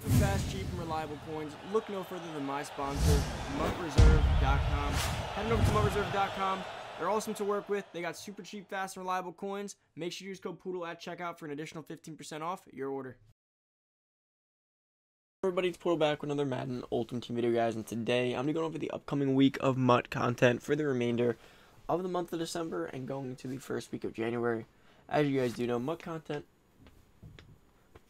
For fast, cheap, and reliable coins, look no further than my sponsor, MutReserve.com. Head over to MutReserve.com. They're awesome to work with. They got super cheap, fast, and reliable coins. Make sure you use code Poodle at checkout for an additional 15% off your order. Everybody, it's Poodle back with another Madden Ultimate Team video, guys. And today, I'm going to go over the upcoming week of MUT content for the remainder of the month of December and going into the first week of January. As you guys do know, MUT content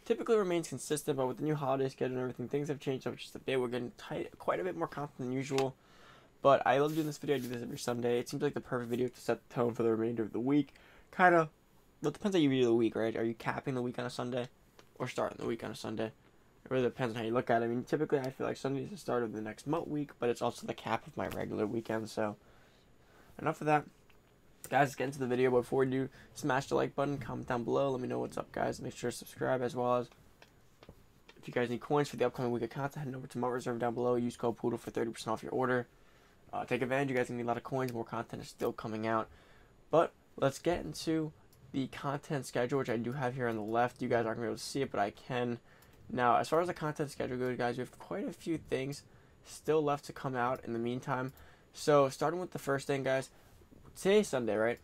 typically remains consistent, but with the new holiday schedule and everything, things have changed up just a bit. We're getting tight, quite a bit more content than usual. But I love doing this video. I do this every Sunday. It seems like the perfect video to set the tone for the remainder of the week. Kind of, well, it depends how you view the week, right? Are you capping the week on a Sunday or starting the week on a Sunday? It really depends on how you look at it. I mean, typically I feel like Sunday is the start of the next month week, but it's also the cap of my regular weekend. So, enough of that. Guys, get into the video. Before we do, smash the like button, comment down below. Let me know what's up, guys. Make sure to subscribe as well as if you guys need coins for the upcoming week of content, head over to MUT Reserve down below. Use code Poodle for 30% off your order. Uh, take advantage. You guys need a lot of coins. More content is still coming out. But let's get into the content schedule, which I do have here on the left. You guys aren't going to be able to see it, but I can. Now, as far as the content schedule goes, guys, we have quite a few things still left to come out in the meantime. So, starting with the first thing, guys, today's Sunday, right?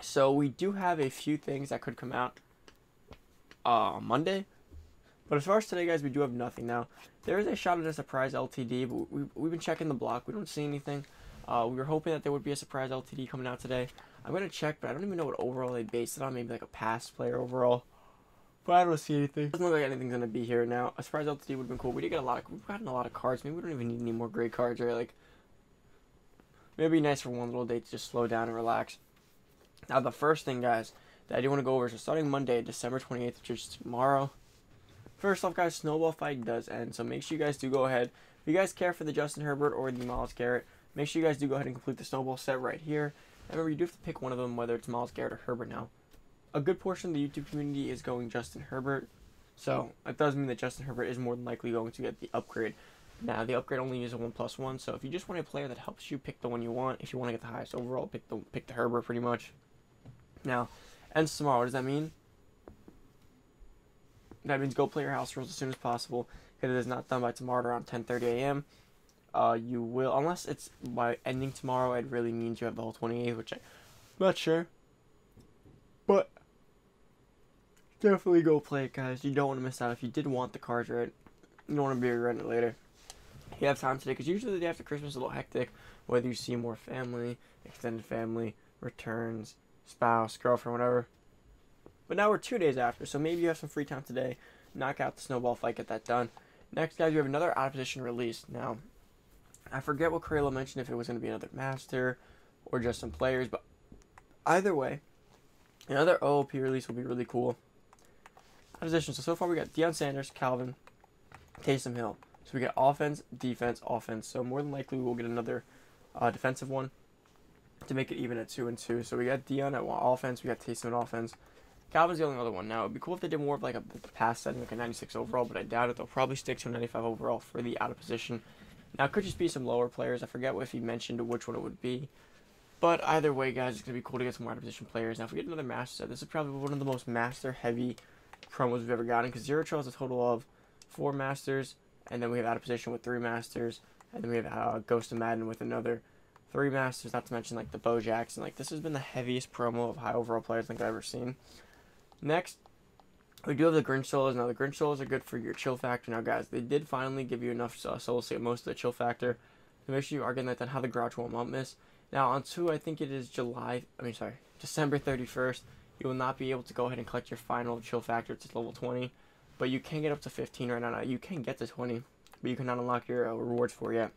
So, we do have a few things that could come out uh, Monday. But as far as today, guys, we do have nothing. Now, there is a shot at a surprise LTD, but we, we've been checking the block. We don't see anything. Uh, we were hoping that there would be a surprise LTD coming out today. I'm going to check, but I don't even know what overall they based it on. Maybe like a pass player overall. But I don't see anything. Doesn't look like anything's going to be here now. A surprise LTD would have been cool. We did get a lot of, we've gotten a lot of cards. Maybe we don't even need any more gray cards, right? Like, it'd be nice for one little day to just slow down and relax. Now, the first thing, guys, that I do want to go over is starting Monday, December 28th, which is tomorrow. First off, guys, snowball fight does end, so make sure you guys do go ahead. If you guys care for the Justin Herbert or the Myles Garrett, make sure you guys do go ahead and complete the snowball set right here. And remember, you do have to pick one of them, whether it's Myles Garrett or Herbert now. A good portion of the YouTube community is going Justin Herbert, so it does mean that Justin Herbert is more than likely going to get the upgrade. Now, the upgrade only uses a 1 plus 1, so if you just want a player that helps you pick the one you want, if you want to get the highest overall, pick the, pick the Herbert pretty much. Now, ends tomorrow. What does that mean? That means go play your house rules as soon as possible. because it is not done by tomorrow around 10:30 a.m., uh, you will unless it's by ending tomorrow. It really means you have the whole 28th, which I'm not sure. But definitely go play it, guys. You don't want to miss out. If you did want the cards right, you don't want to be regretting it later. You have time today because usually the day after Christmas is a little hectic. Whether you see more family, extended family, returns, spouse, girlfriend, whatever. But now we're two days after, so maybe you have some free time today. Knock out the snowball fight, get that done. Next, guys, we have another out of position release. Now, I forget what Karela mentioned if it was going to be another master or just some players, but either way, another OOP release will be really cool. Out of position. So so far we got Deion Sanders, Calvin, Taysom Hill. So we got offense, defense, offense. So more than likely we'll get another uh, defensive one to make it even at two and two. So we got Deion at one offense, we got Taysom at offense. Calvin's the only other one. Now, it'd be cool if they did more of like a pass setting, like a 96 overall, but I doubt it. They'll probably stick to a 95 overall for the out of position. Now, it could just be some lower players. I forget if he mentioned which one it would be. But either way, guys, it's going to be cool to get some out of position players. Now, if we get another master set, this is probably one of the most master heavy promos we've ever gotten because Zero Chill has a total of four masters, and then we have out of position with three masters, and then we have uh, Ghost of Madden with another three masters, not to mention like the Bo Jackson. Like, this has been the heaviest promo of high overall players I think I've ever seen. Next, we do have the Grinch solos. Now, the Grinch solos are good for your chill factor. Now, guys, they did finally give you enough uh, solos to get most of the chill factor. To make sure you are getting that done, how the Grouch won't mount miss. Now, on two, I think it is July, I mean, sorry, December 31st, you will not be able to go ahead and collect your final chill factor to level 20. But you can get up to 15 right now. You can get to 20, but you cannot unlock your uh, rewards for yet.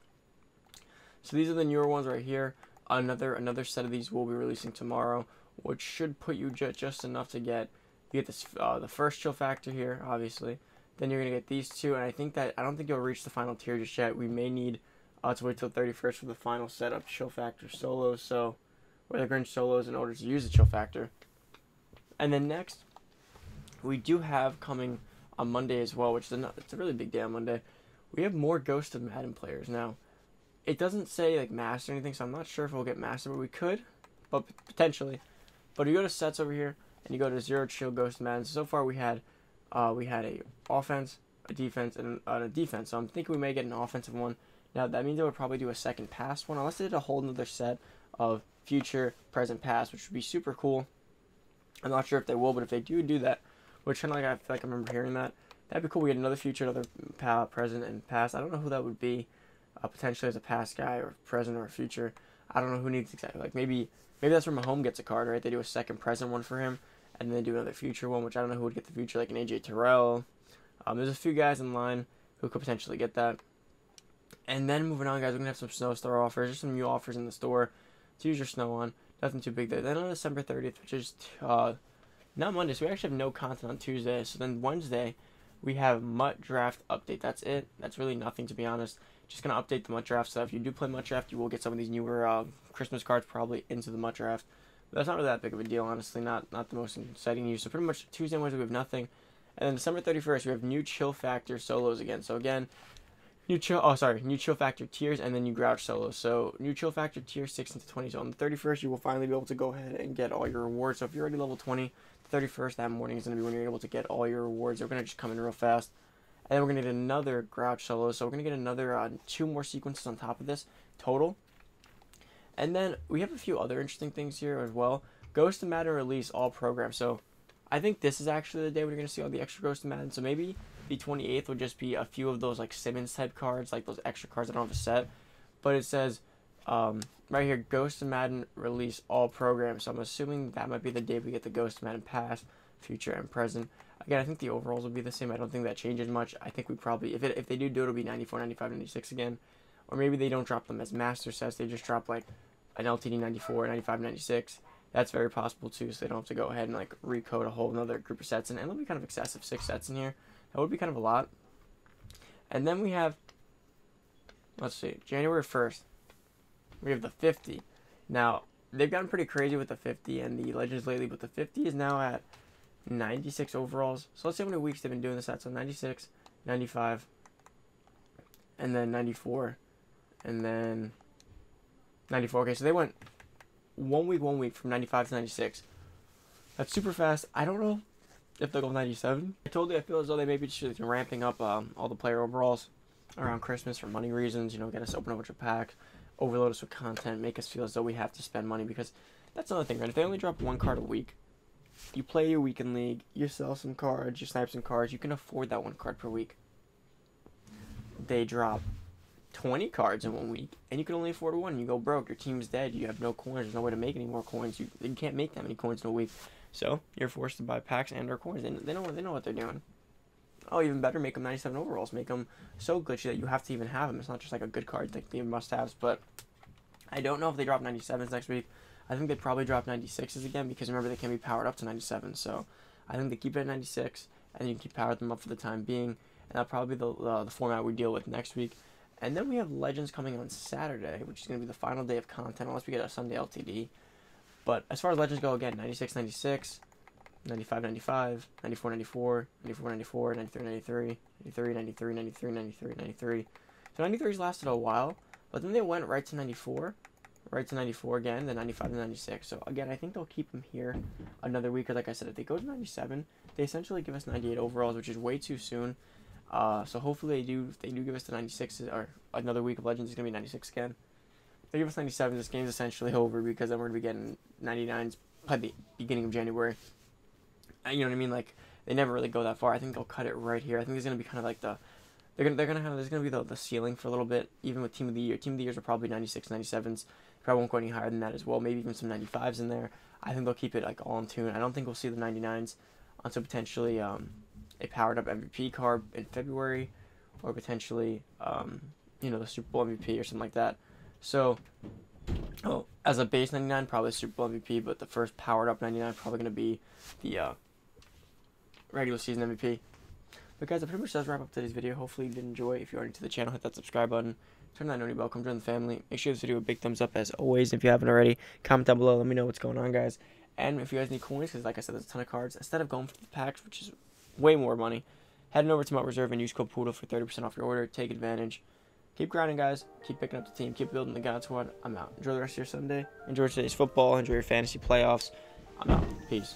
So these are the newer ones right here. Another another set of these will be releasing tomorrow, which should put you ju just enough to get you get this uh, the first chill factor here, obviously. Then you're gonna get these two, and I think that I don't think you'll reach the final tier just yet. We may need uh, to wait till 31st for the final set of chill factor solos. So, or the Grinch solos in order to use the chill factor. And then next, we do have coming on Monday as well, which is a, it's a really big day on Monday. We have more Ghost of Madden players now. It doesn't say like master or anything, so I'm not sure if we'll get master, but we could, but potentially. But you go to sets over here and you go to zero chill ghost of man. So far we had uh, we had a offense, a defense, and a defense. So I'm thinking we may get an offensive one. Now that means they would probably do a second pass one, unless they did a whole another set of future, present, past, which would be super cool. I'm not sure if they will, but if they do do that, which kind of like I feel like I remember hearing that, that'd be cool. We get another future, another present, and past. I don't know who that would be. Uh, potentially as a past guy or present or future. I don't know who needs exactly. Like maybe maybe that's where Mahomes gets a card, right? They do a second present one for him, and then they do another future one, which I don't know who would get the future, like an AJ Terrell. Um, there's a few guys in line who could potentially get that. And then moving on, guys, we're gonna have some snow star offers. There's some new offers in the store to use your snow on. Nothing too big there. Then on December 30th, which is uh, not Monday, so we actually have no content on Tuesday. So then Wednesday, we have MUT Draft update. That's it. That's really nothing to be honest. Just gonna update the MUT Draft. So if you do play MUT Draft, you will get some of these newer uh, Christmas cards probably into the MUT Draft. But that's not really that big of a deal, honestly. Not not the most exciting news. So pretty much Tuesday and Wednesday we have nothing. And then December 31st, we have new Chill Factor solos again. So again, new Chill, oh sorry, new Chill Factor tiers and then you Grouch solo. So new Chill Factor tier 6 into 20. So on the 31st, you will finally be able to go ahead and get all your rewards. So if you're already level 20, the 31st that morning is going to be when you're able to get all your rewards. They're going to just come in real fast. And then we're going to get another Grouch solo. So we're going to get another uh, two more sequences on top of this total. And then we have a few other interesting things here as well. Ghost of Madden release all programs. So I think this is actually the day we're going to see all the extra Ghost of Madden. So maybe the 28th would just be a few of those like Simmons type cards, like those extra cards that don't have a set. But it says um, right here, Ghost of Madden release all programs. So I'm assuming that might be the day we get the Ghost of Madden past, future, and present. Again, I think the overalls will be the same. I don't think that changes much. I think we probably, if it, if they do do it, it'll be 94, 95, 96 again. Or maybe they don't drop them as master sets. They just drop like an LTD 94, 95, 96 that's very possible too. So they don't have to go ahead and like recode a whole another group of sets, and it'll be kind of excessive. Six sets in here, that would be kind of a lot. And then we have, let's see, January first, we have the 50. Now they've gotten pretty crazy with the 50 and the Legends lately, but the 50 is now at 96 overalls. So let's see how many weeks they've been doing this at. So 96, 95, and then 94, and then 94. Okay, so they went one week, one week from 95 to 96. That's super fast. I don't know if they'll go 97. I totally I feel as though they may be just ramping up um, all the player overalls around Christmas for money reasons. You know, get us open a bunch of packs, overload us with content, make us feel as though we have to spend money because that's another thing, right? If they only drop one card a week, you play your weekend league, you sell some cards, you snipe some cards, you can afford that one card per week. They drop 20 cards in one week and you can only afford one. You go broke. Your team's dead. You have no coins. There's no way to make any more coins. You, you can't make that many coins in a week. So you're forced to buy packs and or coins. They, they know they know what they're doing. Oh, even better, make them 97 overalls. Make them so glitchy that you have to even have them. It's not just like a good card like the must-haves. But I don't know if they drop 97s next week. I think they probably drop 96s again because remember they can be powered up to 97. So I think they keep it at 96 and you can keep power them up for the time being. And that'll probably be the, uh, the format we deal with next week. And then we have Legends coming on Saturday, which is going to be the final day of content, unless we get a Sunday LTD. But as far as Legends go, again, 96, 96, 95, 95, 94, 94, 94, 94, 93, 93, 93, 93, 93, 93, 93. So 93's lasted a while, but then they went right to 94, right to 94 again, then 95 to 96. So again, I think they'll keep them here another week. Because like I said, if they go to 97, they essentially give us 98 overalls, which is way too soon. Uh, so hopefully they do they do give us the 96 or another week of Legends is gonna be 96 again. They give us 97. This game's essentially over because then we're gonna be getting 99s by the beginning of January. Uh, you know what I mean? Like they never really go that far. I think they'll cut it right here. I think it's gonna be kind of like the they're gonna they're gonna have there's gonna be the, the ceiling for a little bit. Even with Team of the Year, Team of the Years are probably 96, 97s. Probably won't go any higher than that as well. Maybe even some 95s in there. I think they'll keep it like all in tune. I don't think we'll see the 99s until potentially um, a powered up MVP card in February, or potentially, um, you know, the Super Bowl MVP or something like that. So, oh, as a base 99, probably Super Bowl MVP, but the first powered up 99 probably going to be the uh, regular season MVP. But guys, that pretty much does wrap up today's video. Hopefully you did enjoy. If you are new to the channel, hit that subscribe button. Turn that notification bell. Come join the family. Make sure this video a big thumbs up as always. If you haven't already, comment down below. Let me know what's going on, guys. And if you guys need coins, because like I said, there's a ton of cards. Instead of going for the packs, which is way more money. Head over to MUT Reserve and use code Poodle for 30% off your order. Take advantage. Keep grinding, guys. Keep picking up the team. Keep building the God Squad. I'm out. Enjoy the rest of your Sunday. Enjoy today's football. Enjoy your fantasy playoffs. I'm out. Peace.